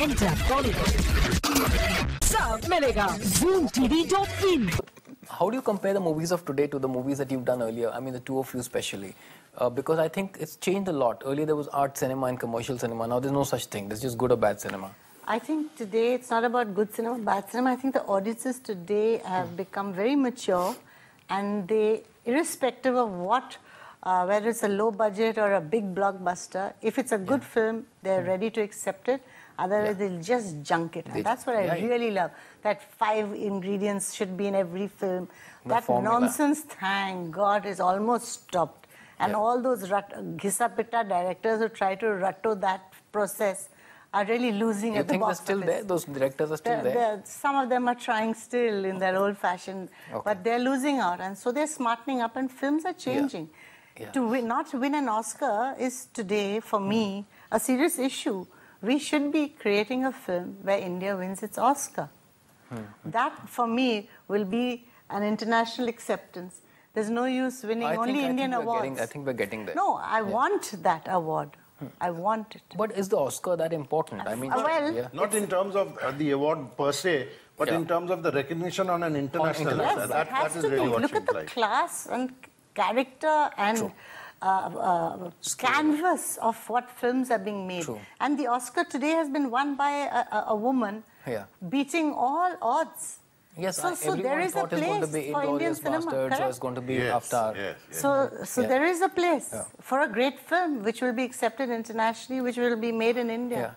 enter Bollywood. How do you compare the movies of today to the movies that you've done earlier? I mean, the two of you especially. Uh, because I think it's changed a lot. Earlier there was art cinema and commercial cinema. Now there's no such thing. There's just good or bad cinema. I think today it's not about good cinema, bad cinema. I think the audiences today have become very mature and they, irrespective of what uh, whether it's a low budget or a big blockbuster, if it's a good film, they're ready to accept it. Otherwise, they'll just junk it. And that's what I yeah, yeah. really love. That five ingredients should be in every film. The that formula. nonsense, thank God, is almost stopped. And Yeah. all those rat- Ghisapitta directors who try to ratto that process are really losing You at the think they're still office. there? Those directors are still They're- there? they're- some of them are trying still in their old fashioned, Okay. but they're losing out, and so they're smartening up, and films are changing. Yeah. To win, not win an Oscar is today, for me, a serious issue. We should be creating a film where India wins its Oscar. Hmm. That, for me, will be an international acceptance. There's no use winning I only think Indian we're awards. getting- I think we're getting there. No, I want that award. I want it. But is the Oscar that important? I mean, Uh, well, yeah. Not in terms of uh, the award per se, but Yeah. in terms of the recognition on an international international level. Yes, That, it has that is to really be. what Look she's at the like. class and character and uh, uh, canvas of what films are being made. True. And the Oscar today has been won by a, a, a woman, Yeah. beating all odds. Yes, so, I, so there is a thought it's going to place be for Indian cinema. Basterds or correct? it's going to be Yes, Avatar. yes, yes. So, so Yeah. there is a place Yeah. for a great film which will be accepted internationally, which will be made in India. Yeah.